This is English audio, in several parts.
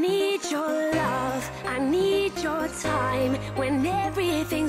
need your love, I need your time. When everything's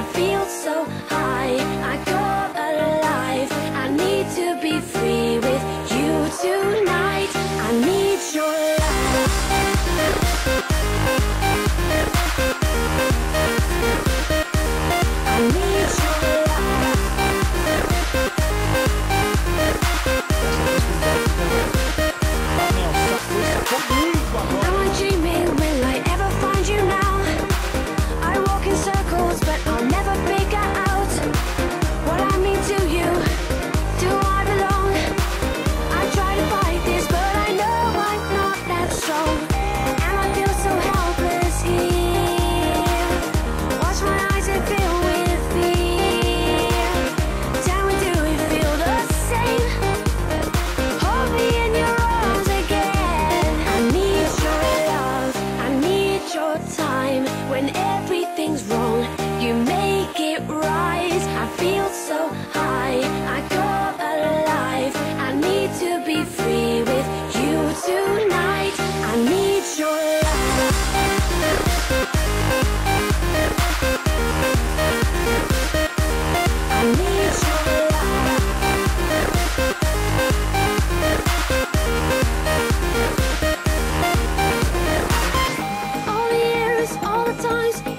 I feel so high, I go alive I need to be free with you tonight. I need your love. I need your love. hypnotized